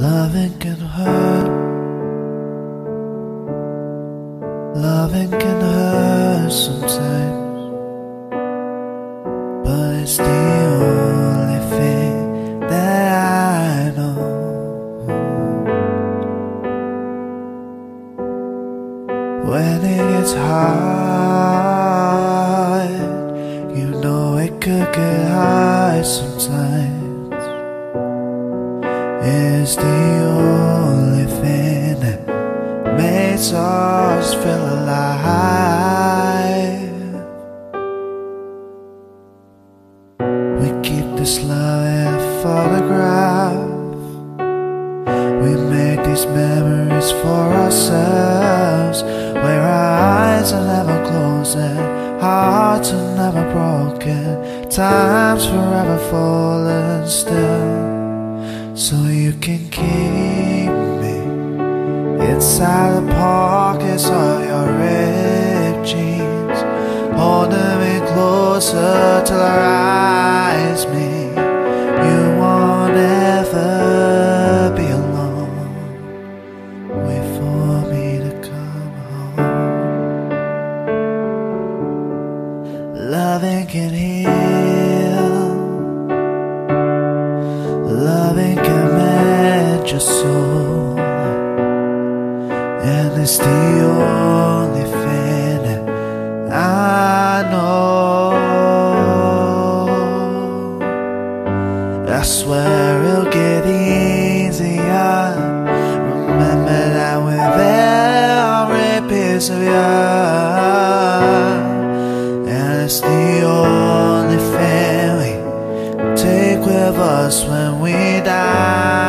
Loving can hurt. Loving can hurt sometimes. But it's the only thing that I know. When it gets hard, you know it could get hard sometimes. It's the only thing that makes us feel alive. We keep this love in a photograph. We make these memories for ourselves, where our eyes are never closing, hearts are never broken, time's forever falling still. So you can keep me inside the pockets of your ripped jeans, holding me closer till our eyes meet. You won't ever be alone. Wait for me to come home. Loving can heal. Soul, and it's the only thing I know. I swear it'll get easier. Remember that we're every piece of you, and it's the only thing we take with us when we die.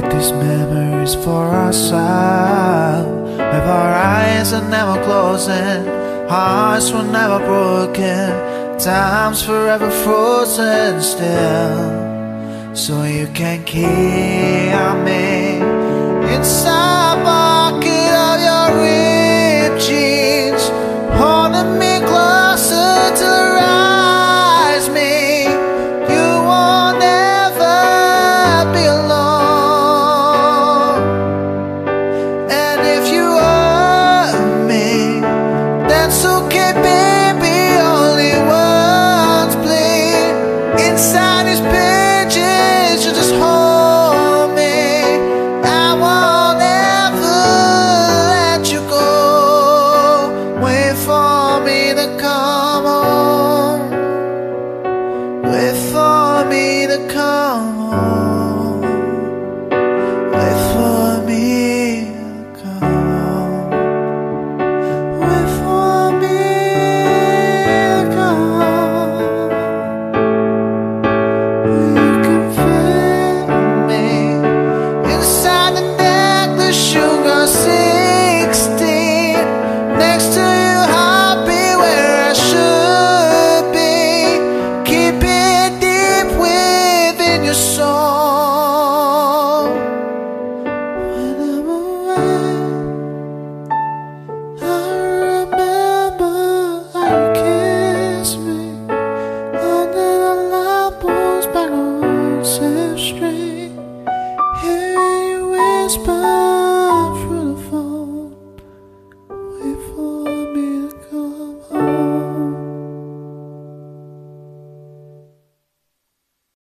Made these memories for ourselves. If our eyes are never closing, hearts were never broken, time's forever frozen still. So you can keep me Wait for me to come home.